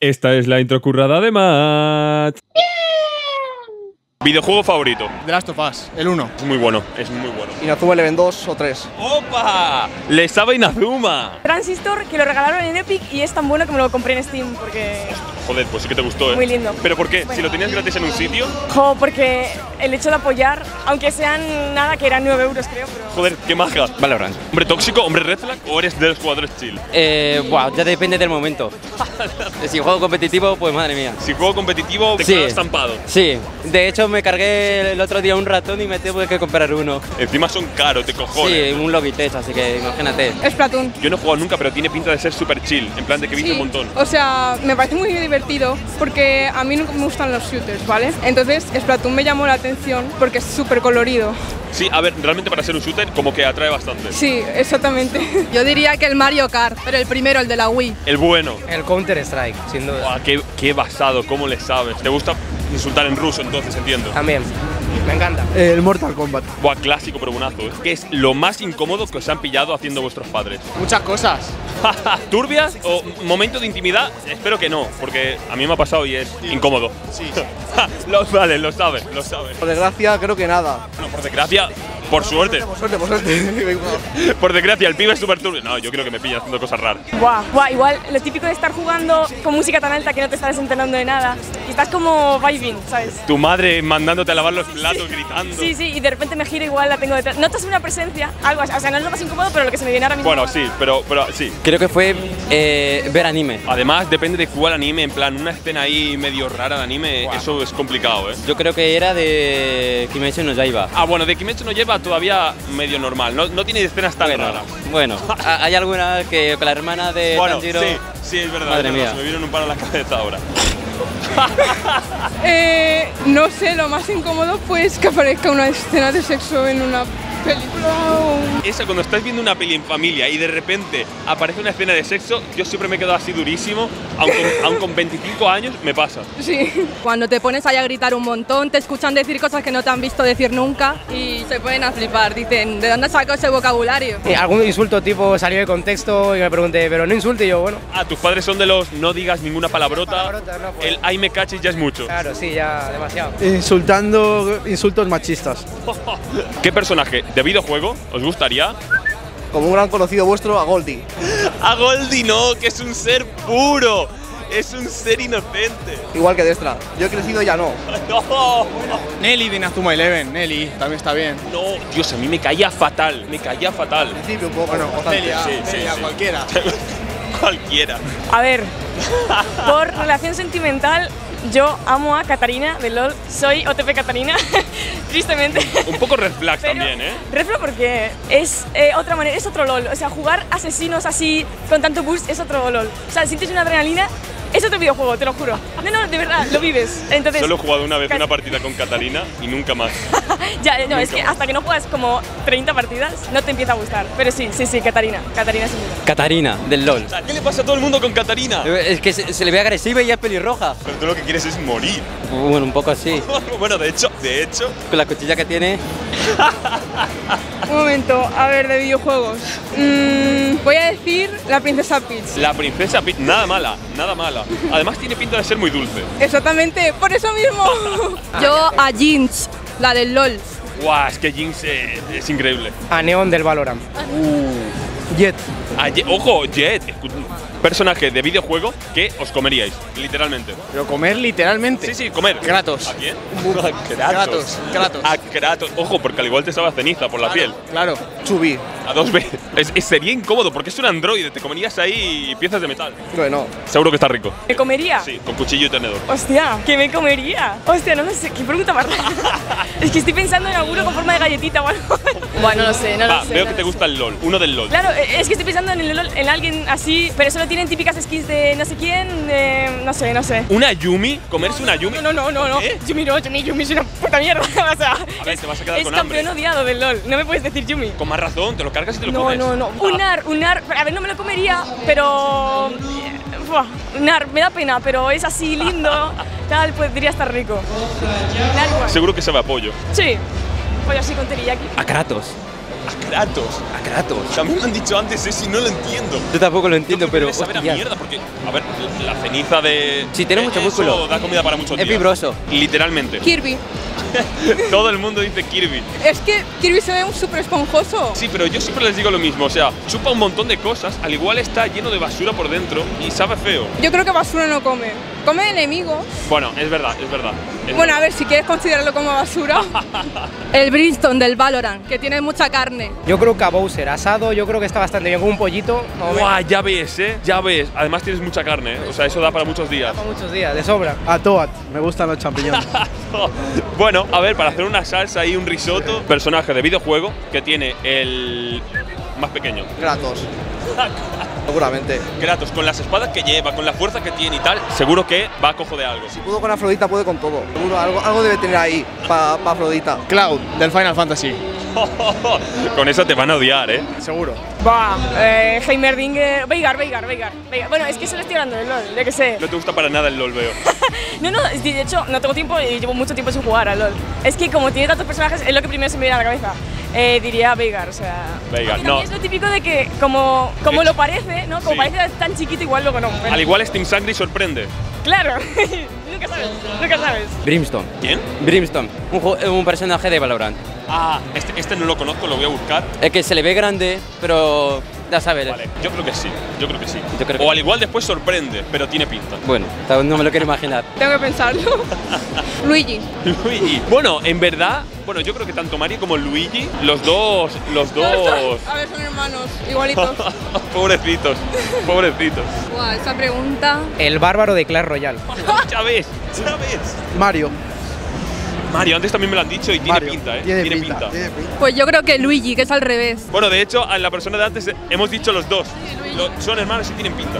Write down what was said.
Esta es la intro currada de Matt. Videojuego favorito. The Last of Us, el 1. Es muy bueno, es muy bueno. Inazuma Eleven 2 o 3. ¡Opa! Le sabe Inazuma. Transistor, que lo regalaron en Epic y es tan bueno que me lo compré en Steam porque... Joder, pues sí que te gustó, ¿eh? Muy lindo. ¿Pero por qué? Si Bueno. lo tenías gratis en un sitio. Jo, porque el hecho de apoyar, aunque sean nada, que eran 9 euros creo, pero... Joder, qué maja. Valorant. ¿Hombre tóxico, hombre red flag o eres de los jugadores chill? Eh, buah, ya depende del momento. si juego competitivo, pues madre mía. Si juego competitivo, te Sí. quedas estampado. Sí, de hecho me cargué el otro día un ratón y me tuve que comprar uno. Encima son caros, te cojones. Sí, un Logitech, así que imagínate. Splatoon. Yo no he jugado nunca, pero tiene pinta de ser súper chill. En plan de que viste un montón. O sea, me parece muy divertido porque a mí nunca me gustan los shooters, ¿vale? Entonces, Splatoon me llamó la atención porque es súper colorido. Sí, a ver, realmente para ser un shooter, como que atrae bastante. Sí, exactamente. Yo diría que el Mario Kart, pero el primero, el de la Wii. El bueno. El Counter Strike, sin duda. Qué, qué basado, cómo le sabes. ¿Te gusta insultar en ruso entonces, entiendo? También. Me encanta. El Mortal Kombat. Buah, clásico pero buenazo. ¿eh? ¿Qué es lo más incómodo que os han pillado haciendo vuestros padres? Muchas cosas. ¿Turbias o momento de intimidad? Espero que no, porque a mí me ha pasado y es incómodo. Sí. lo, vale, lo sabes, lo sabes. Por desgracia, creo que nada. No, por desgracia, por suerte. Por suerte, por suerte. Por desgracia, el pibe es súper turbio. No, yo creo que me pilla haciendo cosas raras. Buah, buah, igual lo típico de estar jugando con música tan alta que no te estás enterando de nada y estás como vibing, ¿sabes? Tu madre mandándote a lavar los platos, gritando. Sí, sí, y de repente me giro igual la tengo detrás. Notas una presencia, algo así, o sea, no es lo más incómodo, pero lo que se me viene ahora mismo. Bueno, sí, pero, pero sí. Creo que fue eh, ver anime. Además, depende de cuál anime, en plan, una escena ahí medio rara de anime, eso es complicado, ¿eh? Yo creo que era de Kimetsu no Yaiba. Ah, bueno, de Kimetsu no todavía medio normal, no, no tiene escenas tan raras. Bueno, hay alguna que con la hermana de Bueno, Tanjiro. sí, sí, es verdad. Madre es verdad, mía. Se me viene un palo a la cabeza ahora. Eh, no sé, lo más incómodo pues que aparezca una escena de sexo en una película o... Esa, cuando estás viendo una peli en familia y de repente aparece una escena de sexo, yo siempre me quedo así durísimo, aunque aun con 25 años me pasa. Sí. Cuando te pones ahí a gritar un montón, te escuchan decir cosas que no te han visto decir nunca y se pueden a flipar. Dicen, ¿de dónde sacó ese vocabulario? Eh, algún insulto tipo salió de contexto y me pregunté, pero no insulte y yo, bueno. Ah, tus padres son de los no digas ninguna palabrota, Palabrota, no, pues. el ay me caches ya es mucho. Claro, sí, ya demasiado. Insultando insultos machistas. ¿Qué personaje de videojuego os gustaría? Como un gran conocido vuestro, a Goldie. A Goldie no, que es un ser puro, es un ser inocente. Igual que Destra. Yo he crecido y ya no. No, Nelly de Inazuma Eleven, Nelly, también está bien. no, Dios, a mí me caía fatal, me caía fatal. Al principio un poco. Bueno, bastante. Celia, sí, sí, Celia, sí. cualquiera. Cualquiera. A ver, por relación sentimental, yo amo a Catarina de LOL. Soy OTP Catarina, tristemente. Un poco red flag Pero- también, ¿eh? Red Flag porque es eh, otra manera, es otro LOL. O sea, jugar asesinos así con tanto boost es otro LOL. O sea, sientes una adrenalina, es otro videojuego, te lo juro. No, no, de verdad, lo vives. Entonces, Solo he jugado una vez una partida con Catalina y nunca más. ya, no, es que hasta que no juegas como 30 partidas, no te empieza a gustar. Pero sí, sí, sí, Catarina. Catarina sin duda. Katarina, del LOL. ¿Qué le pasa a todo el mundo con Catalina? Eh, Es que se, se le ve agresiva y es pelirroja. Pero tú lo que quieres es morir. Bueno, un poco así. bueno, de hecho, de hecho, Con la cuchilla que tiene. Un momento, a ver, de videojuegos. Mm, voy a decir la princesa Peach. la princesa Peach, nada mala, nada mala. Además tiene pinta de ser muy dulce. Exactamente, por eso mismo. Yo a Jinx, la del LOL. Guau, es que Jinx eh, es increíble. A Neon del Valorant. Jet. Ah, Ye- ojo, Jet, personaje de videojuego que os comeríais, literalmente. Pero comer literalmente. Sí, sí, comer. Kratos. ¿A quién? Kratos, Kratos. A Kratos. Ojo, porque al igual te sabe a ceniza por la piel. Claro. Chubby. A dos veces. Es- es- sería incómodo porque es un androide, te comerías ahí piezas de metal. Bueno, Seguro que está rico. ¿Me comería? Sí, con cuchillo y tenedor. Hostia, ¿qué me comería? Hostia, no lo sé, qué pregunta más rara. es que estoy pensando en alguno con forma de galletita o algo. bueno, no lo sé, no Va, lo sé. veo no que te sé. gusta el LOL, uno del LOL. Claro, eh, es que estoy pensando en, el LOL, en alguien así, pero solo tienen típicas skins de no sé quién, de no sé, no sé. ¿Una Yumi? ¿Comerse una Yumi? No, no, no, no. ¿Eh? Yumi no, Yumi, Yumi es una puta mierda. o sea, A ver, te vas a quedar es con campeón hambre. odiado del LOL. No me puedes decir Yumi. Con más razón, te lo cargas y te lo No, comes. no, no. Un Nar, un Nar. A ver, no me lo comería, pero. eh, buah, un Nar, me da pena, pero es así lindo. Tal, podría estar rico. Seguro que sabe a pollo. Sí. Pollo así con teriyaki. A Kratos. Kratos. A Kratos. También me han dicho antes eso y no lo entiendo. Yo tampoco lo entiendo, pero. saber a mierda porque, a ver, la ceniza de. Sí, tiene mucho eso músculo. da comida para muchos Es días. fibroso. Literalmente. Kirby. Todo el mundo dice Kirby. Es que Kirby se ve un súper esponjoso. Sí, pero yo siempre les digo lo mismo, o sea, chupa un montón de cosas, al igual está lleno de basura por dentro y sabe feo. Yo creo que basura no come. Come enemigos. Bueno, es verdad, es verdad. es Bueno, a ver, si quieres considerarlo como basura. El Brimstone del Valorant, que tiene mucha carne. Yo creo que a Bowser asado, yo creo que está bastante bien, con un pollito. Buah, ya ves, ¿eh? Ya ves. Además tienes mucha carne, ¿eh? O sea, eso da para muchos días. Para muchos días, de sobra. A Toad, me gustan los champiñones. bueno, a ver, para hacer una salsa y un risotto, personaje de videojuego que tiene el más pequeño. Kratos. Seguramente. Kratos, con las espadas que lleva, con la fuerza que tiene y tal, seguro que va a cojo de algo. Si pudo con Afrodita, puede con todo. Seguro, algo, algo debe tener ahí para Afrodita. Cloud, del Final Fantasy. Con eso te van a odiar, ¿eh? Seguro. Va, eh, Heimerdinger. Veigar, Veigar, Veigar, Veigar. Bueno, es que solo estoy hablando del LOL, de que sé. No te gusta para nada el LOL, veo. No, no, es que de hecho no tengo tiempo y llevo mucho tiempo sin jugar al LOL. Es que como tiene tantos personajes, es lo que primero se me viene a la cabeza. Eh, diría Veigar, o sea. Veigar, no. Es lo típico de que, como, como Sí. lo parece, ¿no? Como Sí. parece tan chiquito, igual luego no. pero- Al igual Steam Sangre sorprende. Claro, nunca sabes, nunca sabes. Brimstone. ¿Quién? Brimstone. Un, un personaje de Valorant. Ah, este, este no lo conozco, lo voy a buscar. Es que se le ve grande, pero. Ya sabes. Vale, yo creo que sí, yo creo que sí. Yo creo que o al igual después sorprende, pero tiene pinta. Bueno, no me lo quiero imaginar. Tengo que pensarlo. Luigi. Luigi. Bueno, en verdad, bueno, yo creo que tanto Mario como Luigi, los dos, los dos. A ver, son hermanos, igualitos. pobrecitos, pobrecitos. Buah, esa pregunta. El bárbaro de Clash Royale. ya ves, ya ves. Mario. Mario, antes también me lo han dicho y tiene Mario. pinta, ¿eh? Tiene, pinta, tiene pinta. Pues yo creo que Luigi, que es al revés. Bueno, de hecho, a la persona de antes hemos dicho los dos. Lo- son hermanos y tienen pinta.